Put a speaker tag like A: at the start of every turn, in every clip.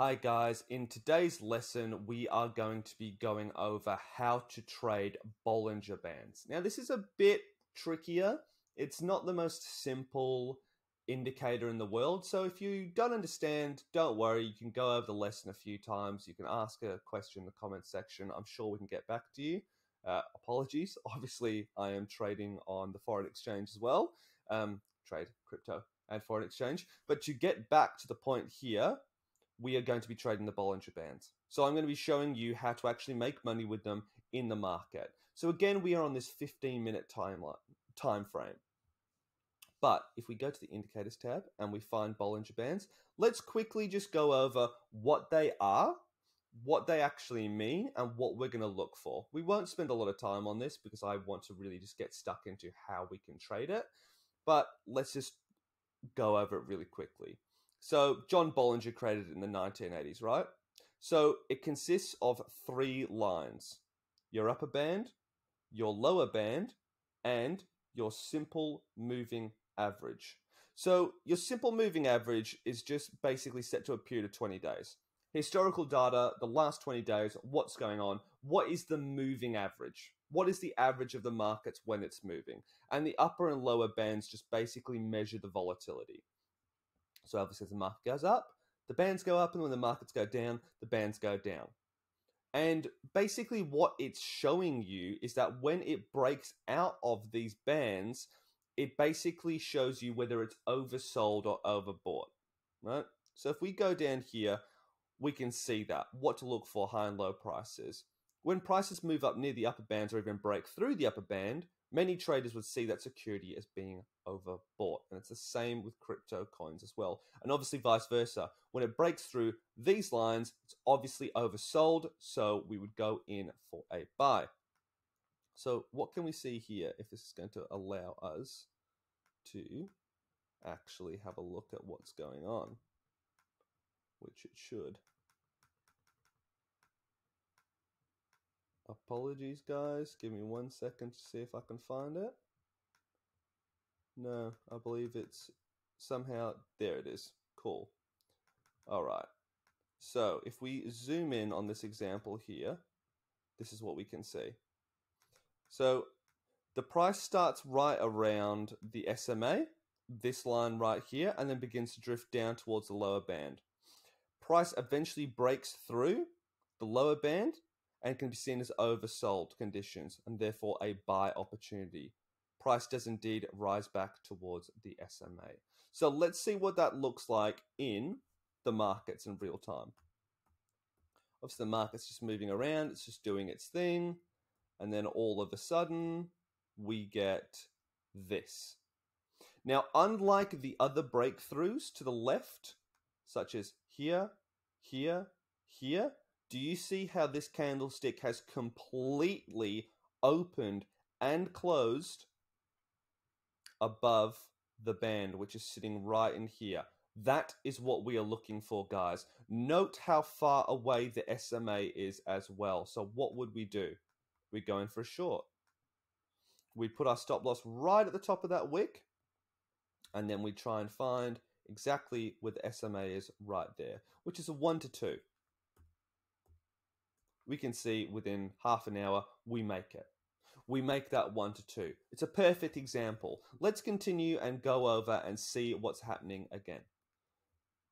A: Hi guys, in today's lesson we are going to be going over how to trade Bollinger Bands. Now this is a bit trickier. It's not the most simple indicator in the world, so if you don't understand, don't worry, you can go over the lesson a few times, you can ask a question in the comment section, I'm sure we can get back to you. Uh, apologies, obviously I am trading on the foreign exchange as well, um, trade crypto and foreign exchange, but to get back to the point here, we are going to be trading the Bollinger Bands. So I'm going to be showing you how to actually make money with them in the market. So again, we are on this 15 minute timeline, time frame. But if we go to the indicators tab and we find Bollinger Bands, let's quickly just go over what they are, what they actually mean, and what we're going to look for. We won't spend a lot of time on this because I want to really just get stuck into how we can trade it. But let's just go over it really quickly. So John Bollinger created it in the 1980s, right? So it consists of three lines your upper band, your lower band, and your simple moving average. So your simple moving average is just basically set to a period of 20 days. Historical data, the last 20 days, what's going on? What is the moving average? What is the average of the markets when it's moving? And the upper and lower bands just basically measure the volatility. So obviously, as the market goes up, the bands go up, and when the markets go down, the bands go down. And basically, what it's showing you is that when it breaks out of these bands, it basically shows you whether it's oversold or overbought, right? So if we go down here, we can see that what to look for high and low prices. When prices move up near the upper bands or even break through the upper band, many traders would see that security as being overbought. And it's the same with crypto coins as well. And obviously, vice versa. When it breaks through these lines, it's obviously oversold. So we would go in for a buy. So, what can we see here if this is going to allow us to actually have a look at what's going on? Which it should. Apologies, guys. Give me one second to see if I can find it. No, I believe it's somehow. There it is. Cool. All right. So if we zoom in on this example here, this is what we can see. So the price starts right around the SMA, this line right here, and then begins to drift down towards the lower band. Price eventually breaks through the lower band and can be seen as oversold conditions and therefore a buy opportunity. Price does indeed rise back towards the SMA. So let's see what that looks like in the markets in real time. Obviously, the market's just moving around, it's just doing its thing, and then all of a sudden, we get this. Now, unlike the other breakthroughs to the left, such as here, here, here, do you see how this candlestick has completely opened and closed above the band, which is sitting right in here? That is what we are looking for, guys. Note how far away the SMA is as well. So what would we do? We're going for a short. We put our stop loss right at the top of that wick, and then we try and find exactly where the SMA is right there, which is a 1 to 2 we can see within half an hour we make it. We make that one to two. It's a perfect example. Let's continue and go over and see what's happening again.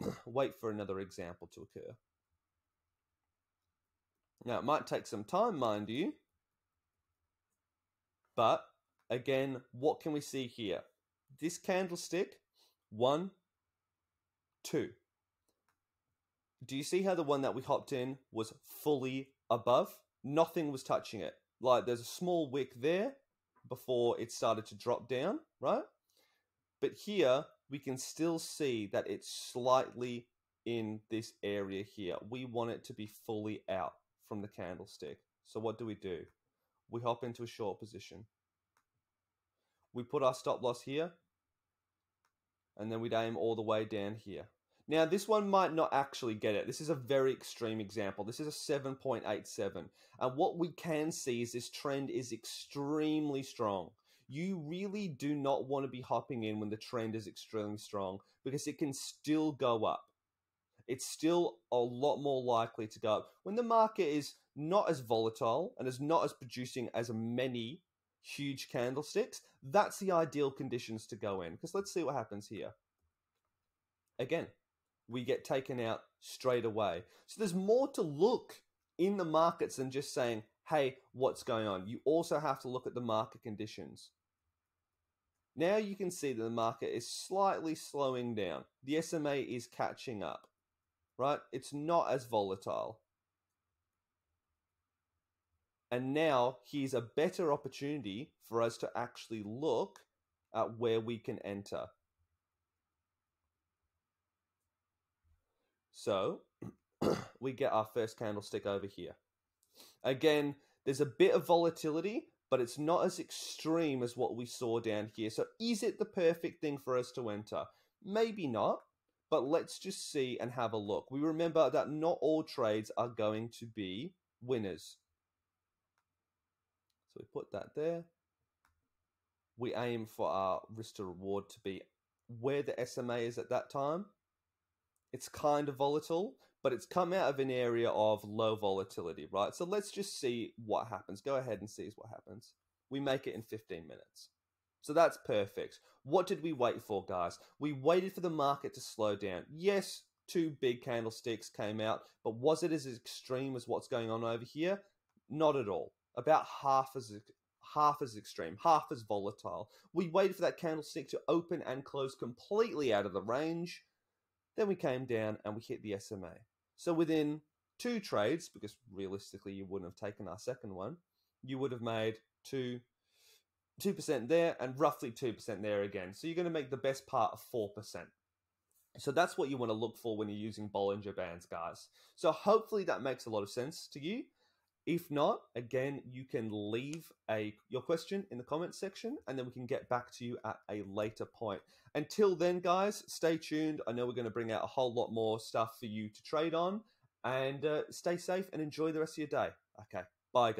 A: Wait for another example to occur. Now, it might take some time, mind you. But again, what can we see here? This candlestick, one, two. Do you see how the one that we hopped in was fully above, nothing was touching it. Like there's a small wick there before it started to drop down, right? But here we can still see that it's slightly in this area here. We want it to be fully out from the candlestick. So what do we do? We hop into a short position. We put our stop loss here, and then we'd aim all the way down here. Now, this one might not actually get it. This is a very extreme example. This is a 7.87. And what we can see is this trend is extremely strong. You really do not want to be hopping in when the trend is extremely strong because it can still go up. it's still a lot more likely to go up. When the market is not as volatile and is not as producing as many huge candlesticks, that's the ideal conditions to go in. Because let's see what happens here. Again, we get taken out straight away. So there's more to look in the markets than just saying, hey, what's going on? You also have to look at the market conditions. Now you can see that the market is slightly slowing down. The SMA is catching up, right? It's not as volatile. And now here's a better opportunity for us to actually look at where we can enter. So we get our first candlestick over here. Again, there's a bit of volatility, but it's not as extreme as what we saw down here. So is it the perfect thing for us to enter? Maybe not, but let's just see and have a look. We remember that not all trades are going to be winners. So we put that there. We aim for our risk to reward to be where the SMA is at that time. It's kind of volatile, but it's come out of an area of low volatility, right? So let's just see what happens. Go ahead and see what happens. We make it in 15 minutes. So that's perfect. What did we wait for, guys? We waited for the market to slow down. Yes, two big candlesticks came out, but was it as extreme as what's going on over here? Not at all. About half as half as extreme, half as volatile. We waited for that candlestick to open and close completely out of the range. Then we came down and we hit the SMA. So within two trades, because realistically you wouldn't have taken our second one, you would have made two. 2% there and roughly 2% there again. So you're going to make the best part of 4%. So that's what you want to look for when you're using Bollinger Bands, guys. So hopefully that makes a lot of sense to you. If not, again, you can leave a your question in the comments section and then we can get back to you at a later point. Until then, guys, stay tuned. I know we're going to bring out a whole lot more stuff for you to trade on and uh, stay safe and enjoy the rest of your day. Okay, bye, guys.